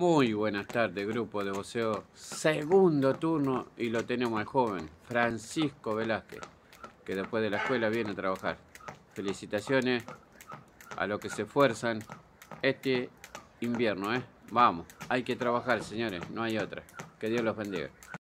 Muy buenas tardes, grupo de voceo. Segundo turno y lo tenemos al joven Francisco Velázquez, que después de la escuela viene a trabajar. Felicitaciones a los que se esfuerzan este invierno, ¿eh? Vamos, hay que trabajar, señores, no hay otra. Que Dios los bendiga.